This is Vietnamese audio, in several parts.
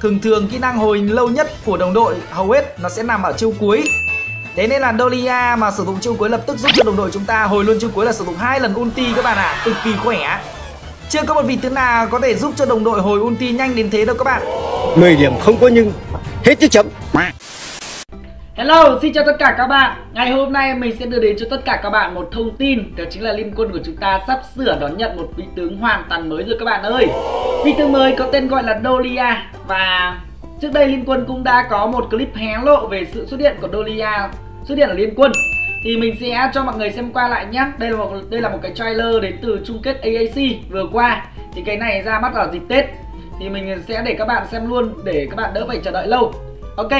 thường thường kỹ năng hồi lâu nhất của đồng đội hầu hết nó sẽ nằm ở chiêu cuối Thế nên là Dolia mà sử dụng chiêu cuối lập tức giúp cho đồng đội chúng ta hồi luôn chiêu cuối là sử dụng hai lần ulti các bạn ạ, à. cực kỳ khỏe. Chưa có một vị tướng nào có thể giúp cho đồng đội hồi ulti nhanh đến thế đâu các bạn. 10 điểm không có nhưng hết chữ chấm. Hello, xin chào tất cả các bạn. Ngày hôm nay mình sẽ đưa đến cho tất cả các bạn một thông tin Đó chính là Liên quân của chúng ta sắp sửa đón nhận một vị tướng hoàn toàn mới rồi các bạn ơi. Vị tướng mới có tên gọi là Dolia Và trước đây Liên quân cũng đã có một clip hé lộ về sự xuất hiện của Dolia xuất hiện ở Liên quân. Thì mình sẽ cho mọi người xem qua lại nhé đây là một đây là một cái trailer đến từ chung kết AAC vừa qua. Thì cái này ra mắt vào dịp Tết. Thì mình sẽ để các bạn xem luôn để các bạn đỡ phải chờ đợi lâu. Ok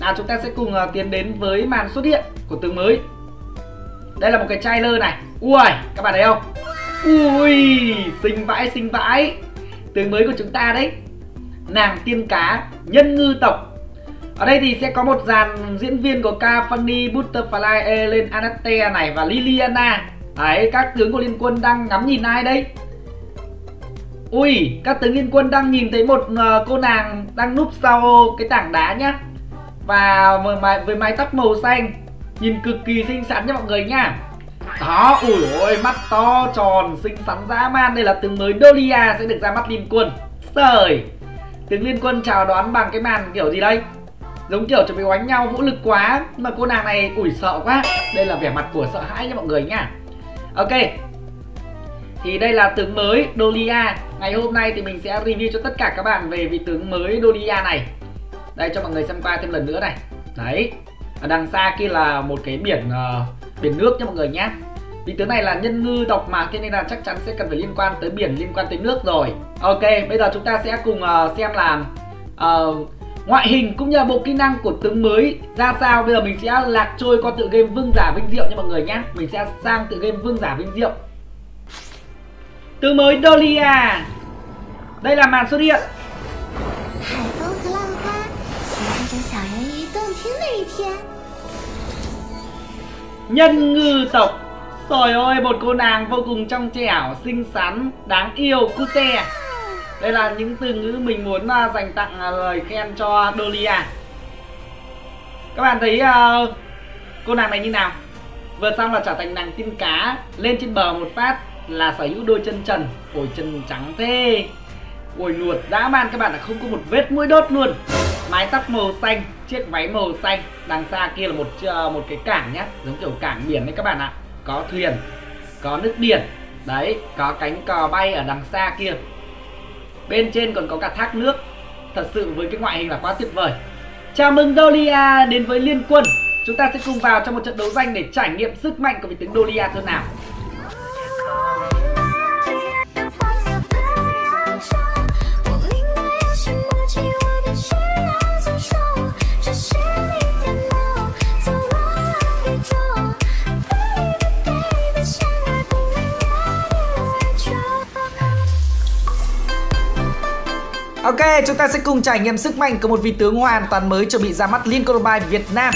nào chúng ta sẽ cùng uh, tiến đến với màn xuất hiện của tướng mới. Đây là một cái trailer này. Ui các bạn thấy không? Ui xinh vãi xinh vãi. Tướng mới của chúng ta đấy. Nàng tiên cá nhân ngư tộc. Ở đây thì sẽ có một dàn diễn viên của ca Funny, Butterfly, Ellen, Anastasia này và Liliana. Đấy, các tướng của Liên Quân đang ngắm nhìn ai đây? Ui, các tướng Liên Quân đang nhìn thấy một uh, cô nàng đang núp sau cái tảng đá nhá. Và với mái, với mái tóc màu xanh. Nhìn cực kỳ xinh xắn nha mọi người nha. Đó, ui ôi, mắt to, tròn, xinh xắn dã man. Đây là tướng mới Dolia sẽ được ra mắt Liên Quân. Sời Tướng Liên Quân chào đón bằng cái màn kiểu gì đây? giống kiểu chuẩn bị đánh nhau vũ lực quá. Mà cô nàng này ủi sợ quá. Đây là vẻ mặt của sợ hãi nha mọi người nha. Ok. Thì đây là tướng mới Dolia. Ngày hôm nay thì mình sẽ review cho tất cả các bạn về vị tướng mới Dolia này đây cho mọi người xem qua thêm lần nữa này. Đấy ở đằng xa kia là một cái biển uh, biển nước nhé mọi người nhé Vì tướng này là nhân ngư tộc mà thế nên là chắc chắn sẽ cần phải liên quan tới biển liên quan tới nước rồi. Ok bây giờ chúng ta sẽ cùng uh, xem là uh, ngoại hình cũng như là bộ kỹ năng của tướng mới ra sao. Bây giờ mình sẽ lạc trôi qua tự game vương giả vinh diệu nha mọi người nhé mình sẽ sang tự game vương giả vinh diệu. Tướng mới Dolia. Đây là màn xuất hiện. Nhân ngư tộc. Trời ơi, một cô nàng vô cùng trong trẻo, xinh xắn, đáng yêu, cute. Đây là những từ ngữ mình muốn à, dành tặng à, lời khen cho Dolia. Các bạn thấy uh, cô nàng này như nào? Vừa xong là trở thành nàng tiên cá Lên trên bờ một phát là sở hữu đôi chân trần Ôi chân trắng thế. Ôi nuột dã man các bạn là không có một vết mũi đốt luôn. Mái tóc màu xanh, Chiếc váy màu xanh. Đằng xa kia là một ờ, một cái cảng nhá, Giống kiểu cảng biển đấy các bạn ạ. Có thuyền, Có nước biển, Đấy, Có cánh cò bay ở đằng xa kia. Bên trên còn có cả thác nước. Thật sự với cái ngoại hình là quá tuyệt vời. Chào mừng Dolia đến với Liên Quân. Chúng ta sẽ cùng vào trong một trận đấu danh để trải nghiệm sức mạnh của vị tướng Dolia thế nào. Ok, chúng ta sẽ cùng trải nghiệm sức mạnh của một vị tướng hoàn toàn mới chuẩn bị ra mắt Liên Mobile Việt Nam.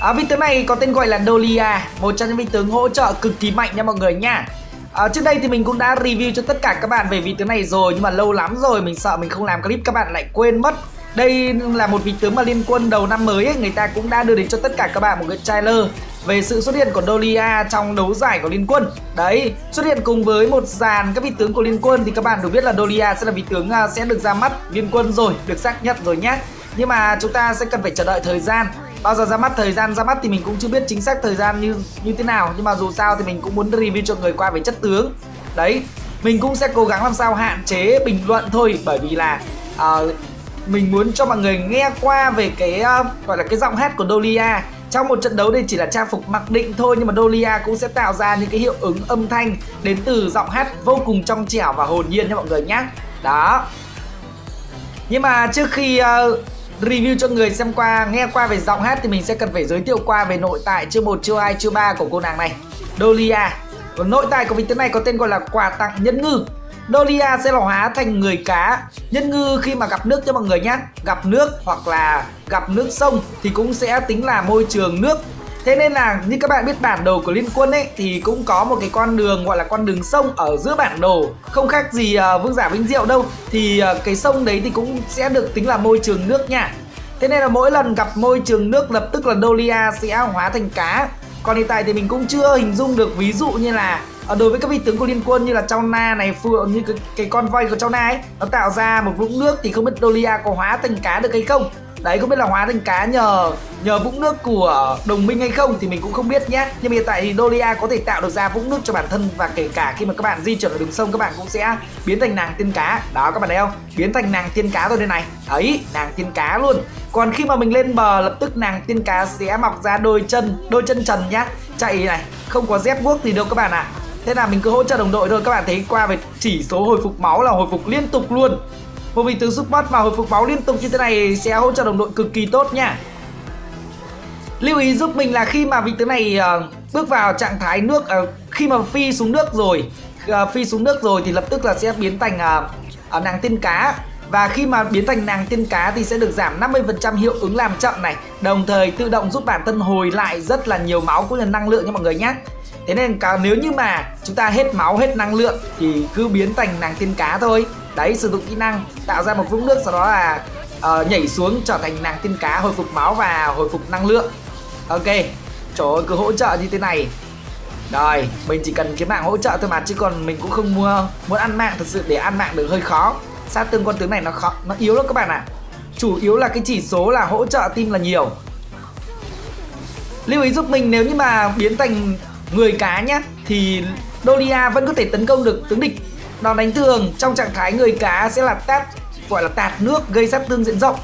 À, Vị tướng này có tên gọi là Dolia, một trong những vị tướng hỗ trợ cực kỳ mạnh nha mọi người nha. À, Trước đây thì mình cũng đã review cho tất cả các bạn về vị tướng này rồi Nhưng mà lâu lắm rồi mình sợ mình không làm clip các bạn lại quên mất. Đây là một vị tướng mà Liên Quân đầu năm mới ấy, người ta cũng đã đưa đến cho tất cả các bạn một cái trailer về sự xuất hiện của Dolia trong đấu giải của Liên Quân. Đấy, xuất hiện cùng với một dàn các vị tướng của Liên Quân thì các bạn đều biết là Dolia sẽ là vị tướng à, sẽ được ra mắt Liên Quân rồi, được xác nhận rồi nhé. Nhưng mà chúng ta sẽ cần phải chờ đợi thời gian bao giờ ra mắt thời gian ra mắt thì mình cũng chưa biết chính xác thời gian như như thế nào nhưng mà dù sao thì mình cũng muốn review cho người qua về chất tướng đấy mình cũng sẽ cố gắng làm sao hạn chế bình luận thôi bởi vì là uh, mình muốn cho mọi người nghe qua về cái uh, gọi là cái giọng hát của Dolia trong một trận đấu đây chỉ là trang phục mặc định thôi nhưng mà Dolia cũng sẽ tạo ra những cái hiệu ứng âm thanh đến từ giọng hát vô cùng trong trẻo và hồn nhiên nha mọi người nhé. Đó. Nhưng mà trước khi uh, review cho người xem qua, nghe qua về giọng hát thì mình sẽ cần phải giới thiệu qua về nội tại chưa một, chưa hai, chưa ba của cô nàng này. Dolia. Nội tại của vị tướng này có tên gọi là quà tặng nhân ngư. Dolia sẽ là hóa thành người cá. Nhân ngư khi mà gặp nước cho mọi người nhé Gặp nước hoặc là gặp nước sông Thì cũng sẽ tính là môi trường nước. Thế nên là như các bạn biết bản đồ của Liên Quân ấy thì cũng có một cái con đường gọi là con đường sông ở giữa bản đồ. Không khác gì uh, Vương Giả Vinh Diệu đâu. Thì uh, cái sông đấy thì cũng sẽ được tính là môi trường nước nha. Thế nên là mỗi lần gặp môi trường nước lập tức là Dolia sẽ hóa thành cá. Còn hiện tại thì mình cũng chưa hình dung được ví dụ như là ở đối với các vị tướng của liên quân như là Châu Na này phượng như cái, cái con voi của Châu Na ấy nó tạo ra một vũng nước thì không biết Dolia có hóa thành cá được hay không. Đấy không biết là hóa thành cá nhờ nhờ vũng nước của đồng minh hay không thì mình cũng không biết nhé nhưng hiện tại thì Dolia có thể tạo được ra vũng nước cho bản thân và kể cả khi mà các bạn di chuyển ở đường sông các bạn cũng sẽ biến thành nàng tiên cá. Đó các bạn thấy không? Biến thành nàng tiên cá rồi đây này. Ấy nàng tiên cá luôn. Còn khi mà mình lên bờ lập tức nàng tiên cá sẽ mọc ra đôi chân đôi chân trần nhá. Chạy này không có dép guốc gì đâu các bạn ạ. à thế là mình cứ hỗ trợ đồng đội thôi. Các bạn thấy qua về chỉ số hồi phục máu là hồi phục liên tục luôn. Một vị tướng support mà hồi phục máu liên tục như thế này sẽ hỗ trợ đồng đội cực kỳ tốt nha. Lưu ý giúp mình là khi mà vị tướng này uh, bước vào trạng thái nước uh, khi mà phi xuống nước rồi uh, phi xuống nước rồi thì lập tức là sẽ biến thành uh, uh, nàng tiên cá. Và khi mà biến thành nàng tiên cá thì sẽ được giảm 50% hiệu ứng làm chậm này Đồng thời tự động giúp bản thân hồi lại rất là nhiều máu cũng như năng lượng nha mọi người nhé Thế nên cả nếu như mà chúng ta hết máu hết năng lượng thì cứ biến thành nàng tiên cá thôi. Đấy sử dụng kỹ năng tạo ra một vũng nước sau đó là uh, nhảy xuống trở thành nàng tiên cá hồi phục máu và hồi phục năng lượng. Ok trời ơi cứ hỗ trợ như thế này. Rồi mình chỉ cần kiếm mạng hỗ trợ thôi mà chứ còn mình cũng không mua muốn ăn mạng thật sự để ăn mạng được hơi khó. Sát tương con tướng này nó khó nó yếu lắm các bạn ạ. À. chủ yếu là cái chỉ số là hỗ trợ tim là nhiều. Lưu ý giúp mình nếu như mà biến thành người cá nhá thì Dolia vẫn có thể tấn công được tướng địch. Đòn đánh thường trong trạng thái người cá sẽ là tát gọi là tạt nước gây sát thương diện rộng.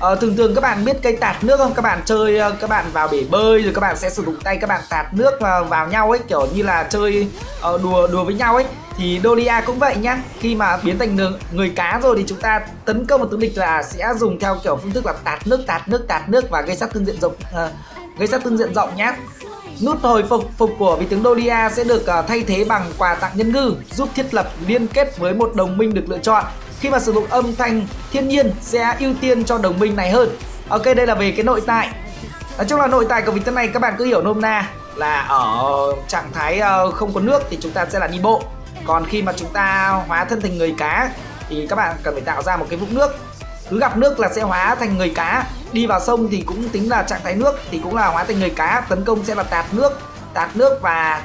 Ờ, thường thường các bạn biết cây tạt nước không? Các bạn chơi, ờ, các bạn vào bể bơi rồi các bạn sẽ sử dụng tay các bạn tạt nước ờ, vào nhau ấy Kiểu như là chơi uh, đùa đùa với nhau ấy. Thì Dolia cũng vậy nhá Khi mà biến thành người, người cá rồi thì chúng ta tấn công một tướng địch là sẽ dùng theo kiểu phương thức là tạt nước, tạt nước, tạt nước và gây sát thương diện rộng uh, Gây sát thương diện rộng nhá. Nút hồi phục phục của vị tướng Dolia sẽ được uh, thay thế bằng quà tặng nhân ngư giúp thiết lập liên kết với một đồng minh được lựa chọn. Khi mà sử dụng âm thanh thiên nhiên sẽ ưu tiên cho đồng minh này hơn. Ok đây là về cái nội tại. Nói chung là nội tại của vị tướng này các bạn cứ hiểu nôm na là ở trạng thái uh, không có nước thì chúng ta sẽ là đi bộ. Còn khi mà chúng ta hóa thân thành người cá thì các bạn cần phải tạo ra một cái vũng nước. Cứ gặp nước là sẽ hóa thành người cá. Đi vào sông thì cũng tính là trạng thái nước thì cũng là hóa thành người cá. Tấn công sẽ là tạt nước tạt nước và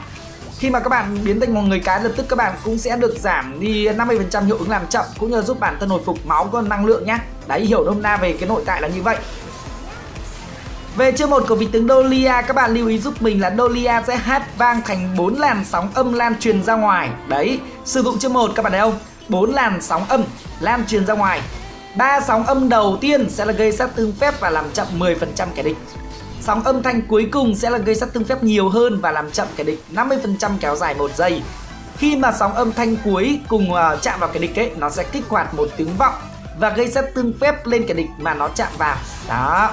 khi mà các bạn biến thành một người cá lập tức các bạn cũng sẽ được giảm đi 50% hiệu ứng làm chậm cũng như giúp bản thân hồi phục máu có năng lượng nhé đấy hiểu nôm na về cái nội tại là như vậy. Về chương một của vị tướng Dolia, các bạn lưu ý giúp mình là Dolia sẽ hát vang thành 4 làn sóng âm lan truyền ra ngoài. Đấy, sử dụng chương một các bạn thấy không? 4 làn sóng âm lan truyền ra ngoài ba sóng âm đầu tiên sẽ là gây sát thương phép và làm chậm 10% kẻ địch. Sóng âm thanh cuối cùng sẽ là gây sát thương phép nhiều hơn và làm chậm kẻ địch 50% kéo dài một giây. Khi mà sóng âm thanh cuối cùng uh, chạm vào kẻ địch ấy, nó sẽ kích hoạt một tiếng vọng và gây sát thương phép lên kẻ địch mà nó chạm vào. Đó.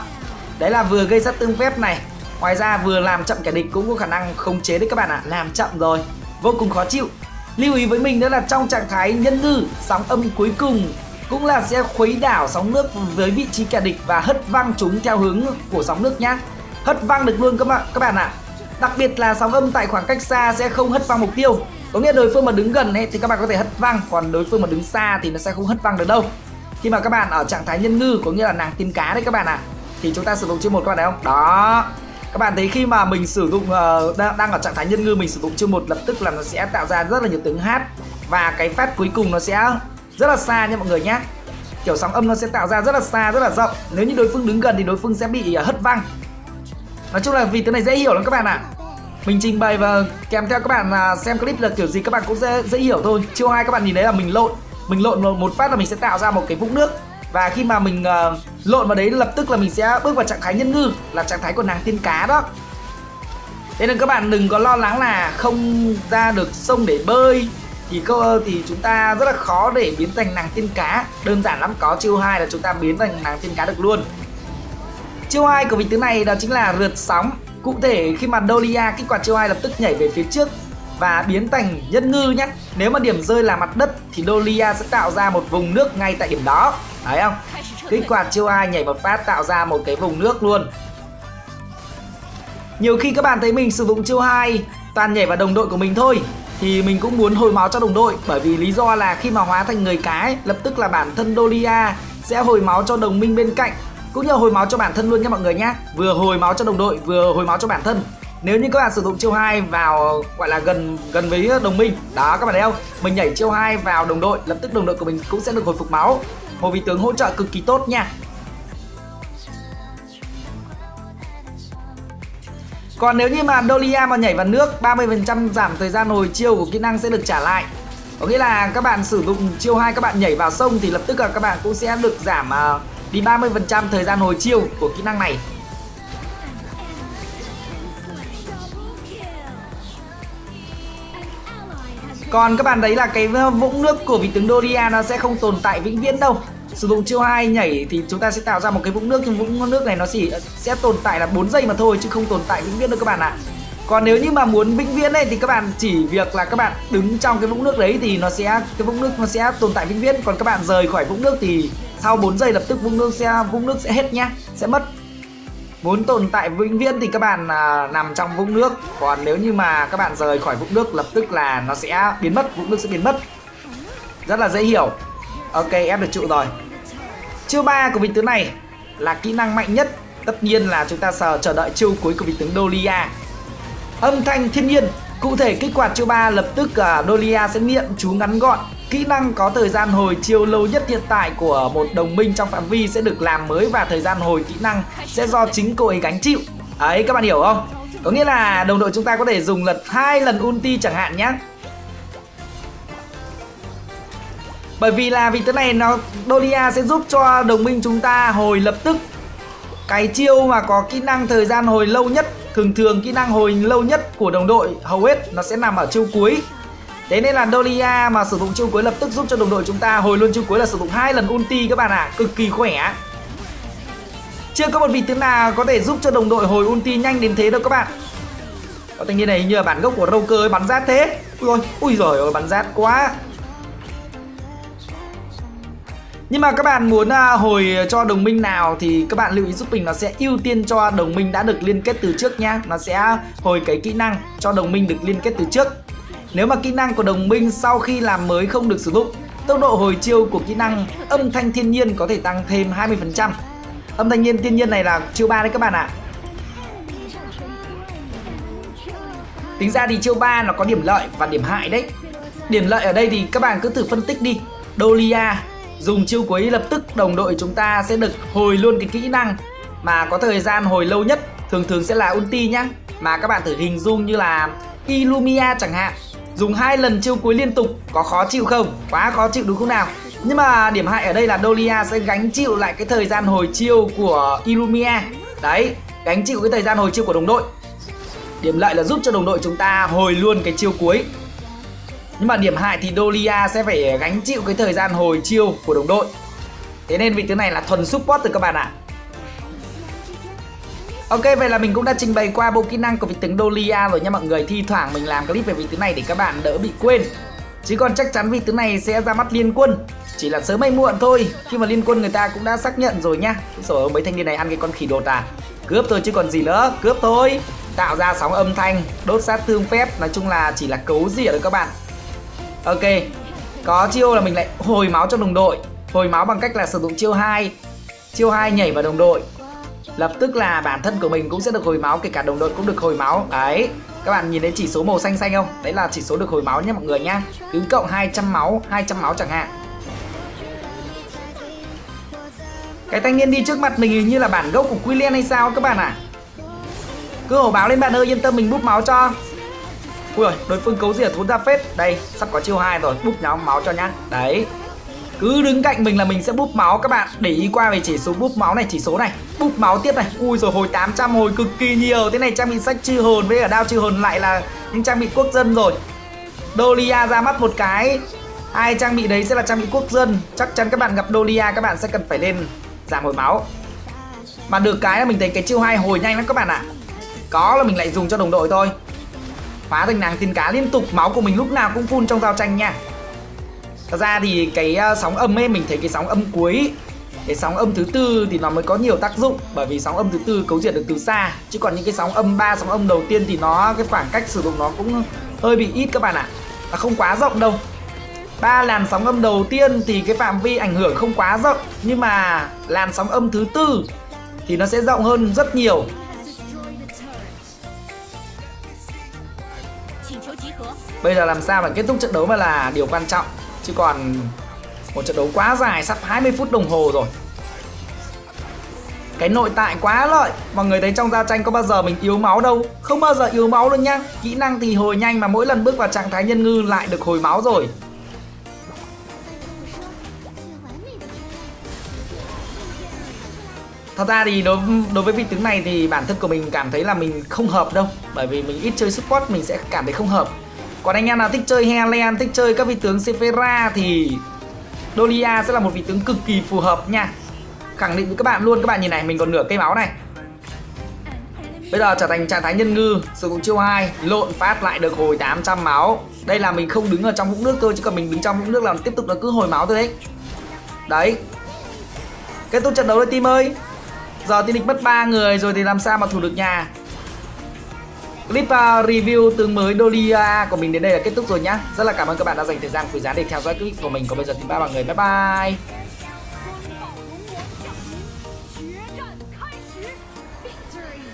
Đấy là vừa gây sát thương phép này. Ngoài ra vừa làm chậm kẻ địch cũng có khả năng khống chế đấy các bạn ạ, à. làm chậm rồi. Vô cùng khó chịu. Lưu ý với mình đó là trong trạng thái nhân ngư, sóng âm cuối cùng cũng là sẽ khuấy đảo sóng nước với vị trí kẻ địch và hất văng chúng theo hướng của sóng nước nhá. Hất văng được luôn các bạn các bạn ạ. À. đặc biệt là sóng âm tại khoảng cách xa sẽ không hất văng mục tiêu. Có nghĩa đối phương mà đứng gần ấy thì các bạn có thể hất văng còn đối phương mà đứng xa thì nó sẽ không hất văng được đâu. Khi mà các bạn ở trạng thái nhân ngư có nghĩa là nàng tiên cá đấy các bạn ạ à. thì chúng ta sử dụng chiêu một các bạn thấy không? Đó. Các bạn thấy khi mà mình sử dụng uh, đang ở trạng thái nhân ngư mình sử dụng chiêu một lập tức là nó sẽ tạo ra rất là nhiều tiếng hát. Và cái phát cuối cùng nó sẽ rất là xa nha mọi người nhé kiểu sóng âm nó sẽ tạo ra rất là xa rất là rộng. Nếu như đối phương đứng gần thì đối phương sẽ bị à, hất văng. Nói chung là vì thứ này dễ hiểu lắm các bạn ạ. À. mình trình bày và kèm theo các bạn xem clip là kiểu gì các bạn cũng dễ dễ hiểu thôi. Chiêu hai các bạn nhìn thấy là mình lộn. Mình lộn một, một phát là mình sẽ tạo ra một cái vũng nước. Và khi mà mình uh, lộn vào đấy lập tức là mình sẽ bước vào trạng thái nhân ngư là trạng thái của nàng tiên cá đó. Thế nên các bạn đừng có lo lắng là không ra được sông để bơi thì cơ thì chúng ta rất là khó để biến thành nàng tiên cá. Đơn giản lắm, có chiêu hai là chúng ta biến thành nàng tiên cá được luôn. Chiêu hai của vị tướng này đó chính là rượt sóng. Cụ thể, khi mà Dolia kích hoạt chiêu hai lập tức nhảy về phía trước và biến thành nhân ngư nhé nếu mà điểm rơi là mặt đất thì Dolia sẽ tạo ra một vùng nước ngay tại điểm đó. Thấy không? Kích hoạt chiêu hai nhảy một phát tạo ra một cái vùng nước luôn. Nhiều khi các bạn thấy mình sử dụng chiêu hai toàn nhảy vào đồng đội của mình thôi thì mình cũng muốn hồi máu cho đồng đội. Bởi vì lý do là khi mà hóa thành người cái lập tức là bản thân Dolia sẽ hồi máu cho đồng minh bên cạnh, cũng như hồi máu cho bản thân luôn nha mọi người nhé vừa hồi máu cho đồng đội, vừa hồi máu cho bản thân. Nếu như các bạn sử dụng chiêu 2 vào, gọi là gần gần với đồng minh. Đó, các bạn thấy không? Mình nhảy chiêu 2 vào đồng đội, lập tức đồng đội của mình cũng sẽ được hồi phục máu. Một vị tướng hỗ trợ cực kỳ tốt nha. Còn nếu như mà Dolia mà nhảy vào nước 30% giảm thời gian hồi chiêu của kỹ năng sẽ được trả lại. Có nghĩa là các bạn sử dụng chiêu 2 các bạn nhảy vào sông thì lập tức là các bạn cũng sẽ được giảm à, đi 30% thời gian hồi chiêu của kỹ năng này. Còn các bạn thấy là cái vũng nước của vị tướng Doria nó sẽ không tồn tại vĩnh viễn đâu. Sử dụng chiêu 2 nhảy thì chúng ta sẽ tạo ra một cái vũng nước nhưng vũng nước này nó chỉ sẽ tồn tại là 4 giây mà thôi chứ không tồn tại vĩnh viễn đâu các bạn ạ. À. Còn nếu như mà muốn vĩnh viễn này thì các bạn chỉ việc là các bạn đứng trong cái vũng nước đấy thì nó sẽ cái vũng nước nó sẽ tồn tại vĩnh viễn còn các bạn rời khỏi vũng nước thì sau 4 giây lập tức vũng nước sẽ vũng nước sẽ hết nhá, sẽ mất. Muốn tồn tại vĩnh viễn thì các bạn à, nằm trong vũng nước Còn nếu như mà các bạn rời khỏi vũng nước lập tức là nó sẽ biến mất, vũng nước sẽ biến mất Rất là dễ hiểu Ok ép được trụ rồi. Chiêu 3 của vị tướng này là kỹ năng mạnh nhất. Tất nhiên là chúng ta chờ, chờ đợi chiêu cuối của vị tướng Dolia. Âm thanh thiên nhiên Cụ thể kích hoạt chiêu 3 lập tức uh, Dolia sẽ niệm chú ngắn gọn. Kỹ năng có thời gian hồi chiêu lâu nhất hiện tại của một đồng minh trong phạm vi sẽ được làm mới và thời gian hồi kỹ năng sẽ do chính cô ấy gánh chịu. Ấy các bạn hiểu không? Có nghĩa là đồng đội chúng ta có thể dùng lật hai lần ulti chẳng hạn nhé Bởi vì là vị tướng này nó Dolia sẽ giúp cho đồng minh chúng ta hồi lập tức Cái chiêu mà có kỹ năng thời gian hồi lâu nhất Thường thường kỹ năng hồi lâu nhất của đồng đội hầu hết nó sẽ nằm ở chiêu cuối Thế nên là Dolia mà sử dụng chiêu cuối lập tức giúp cho đồng đội chúng ta hồi luôn chiêu cuối là sử dụng hai lần ulti các bạn ạ, à. cực kỳ khỏe. Chưa có một vị tướng nào có thể giúp cho đồng đội hồi ulti nhanh đến thế đâu các bạn. Có thanh niên này như là bản gốc của Roker ấy bắn rát thế. Ui rồi, ui rồi, bắn rát quá. Nhưng mà các bạn muốn à, hồi cho đồng minh nào thì các bạn lưu ý giúp mình nó sẽ ưu tiên cho đồng minh đã được liên kết từ trước nhá. Nó sẽ hồi cái kỹ năng cho đồng minh được liên kết từ trước. Nếu mà kỹ năng của đồng minh sau khi làm mới không được sử dụng, tốc độ hồi chiêu của kỹ năng âm thanh thiên nhiên có thể tăng thêm 20%. Âm thanh nhiên thiên nhiên này là chiêu 3 đấy các bạn ạ. À. Tính ra thì chiêu 3 nó có điểm lợi và điểm hại đấy. Điểm lợi ở đây thì các bạn cứ thử phân tích đi. Dolia dùng chiêu cuối lập tức đồng đội chúng ta sẽ được hồi luôn cái kỹ năng. Mà có thời gian hồi lâu nhất, thường thường sẽ là ulti nhá. Mà các bạn thử hình dung như là Illumia chẳng hạn. Dùng hai lần chiêu cuối liên tục, có khó chịu không? Quá khó chịu đúng không nào? Nhưng mà điểm hại ở đây là Dolia sẽ gánh chịu lại cái thời gian hồi chiêu của Illumia đấy, gánh chịu cái thời gian hồi chiêu của đồng đội. Điểm lợi là giúp cho đồng đội chúng ta hồi luôn cái chiêu cuối nhưng mà điểm hại thì Dolia sẽ phải gánh chịu cái thời gian hồi chiêu của đồng đội. Thế nên vị tướng này là thuần support từ các bạn ạ. Ok, vậy là mình cũng đã trình bày qua bộ kỹ năng của vị tướng Dolia rồi nha mọi người. Thi thoảng mình làm clip về vị tướng này để các bạn đỡ bị quên. Chứ còn chắc chắn vị tướng này sẽ ra mắt liên quân. Chỉ là sớm hay muộn thôi. Khi mà liên quân người ta cũng đã xác nhận rồi nha. Rồi mấy thanh niên này ăn cái con khỉ đột à? Cướp thôi chứ còn gì nữa. Cướp thôi. Tạo ra sóng âm thanh, Đốt sát thương phép. Nói chung là chỉ là cấu rỉa thôi các bạn. Ok Có chiêu là mình lại hồi máu cho đồng đội. Hồi máu bằng cách là sử dụng chiêu 2 Chiêu 2 nhảy vào đồng đội. Lập tức là bản thân của mình cũng sẽ được hồi máu Kể cả đồng đội cũng được hồi máu. Đấy các bạn nhìn thấy chỉ số màu xanh xanh không? Đấy là chỉ số được hồi máu nhé mọi người nhá. Cứ cộng 200 máu, 200 máu chẳng hạn. Cái thanh niên đi trước mặt mình hình như là bản gốc của Quillian hay sao các bạn ạ? À? Cứ hổ báo lên bạn ơi yên tâm mình bút máu cho. Ui rồi, đối phương cấu rỉa thốn ra phết? Đây, sắp có chiêu hai rồi, búp nhóm máu cho nhá. Đấy. Cứ đứng cạnh mình là mình sẽ búp máu các bạn. Để ý qua về chỉ số búp máu này, chỉ số này. Búp máu tiếp này, ui rồi hồi 800 hồi cực kỳ nhiều. Thế này trang bị sách chư hồn với ở đao chư hồn lại là những trang bị quốc dân rồi. Dolia ra mắt một cái. Hai trang bị đấy sẽ là trang bị quốc dân. Chắc chắn các bạn gặp Dolia các bạn sẽ cần phải lên giảm hồi máu. Mà được cái là mình thấy cái chiêu hai hồi nhanh lắm các bạn ạ. À. Có là mình lại dùng cho đồng đội thôi. Phá thành nàng tiên cá liên tục, Máu của mình lúc nào cũng phun trong giao tranh nha. Thật ra thì cái ờ, sóng âm ấy, Mình thấy cái sóng âm cuối, cái sóng âm thứ tư thì nó mới có nhiều tác dụng, bởi vì sóng âm thứ tư cấu diệt được từ xa, chứ còn những cái sóng âm ba, sóng âm đầu tiên thì nó, cái khoảng cách sử dụng nó cũng hơi bị ít các bạn ạ. À. không quá rộng đâu. Ba làn sóng âm đầu tiên thì cái phạm vi ảnh hưởng không quá rộng, nhưng mà làn sóng âm thứ tư thì nó sẽ rộng hơn rất nhiều. Bây giờ làm sao mà kết thúc trận đấu mà là điều quan trọng. Chứ còn một trận đấu quá dài, sắp 20 phút đồng hồ rồi. Cái nội tại quá lợi, Mọi người thấy trong giao tranh có bao giờ mình yếu máu đâu? Không bao giờ yếu máu luôn nhá. Kỹ năng thì hồi nhanh mà mỗi lần bước vào trạng thái nhân ngư lại được hồi máu rồi. Thật ra thì đối đối với vị tướng này thì bản thân của mình cảm thấy là mình không hợp đâu. Bởi vì mình ít chơi support, mình sẽ cảm thấy không hợp. Còn anh em nào thích chơi Helen, thích chơi các vị tướng Sephira thì Dolia sẽ là một vị tướng cực kỳ phù hợp nha. Khẳng định với các bạn luôn, các bạn nhìn này, mình còn nửa cây máu này. Bây giờ trở thành trạng thái nhân ngư, sử dụng chiêu 2, lộn phát lại được hồi 800 máu. Đây là mình không đứng ở trong vũng nước thôi, chứ còn mình đứng trong vũng nước là tiếp tục nó cứ hồi máu thôi đấy. Đấy. Kết thúc trận đấu rồi team ơi. Giờ tiên địch mất 3 người rồi thì làm sao mà thủ được nhà? Clip uh, review tương mới Dolia của mình đến đây là kết thúc rồi nhá. Rất là cảm ơn các bạn đã dành thời gian quý giá để theo dõi clip của mình. Còn bây giờ thì ba mọi người bye bye.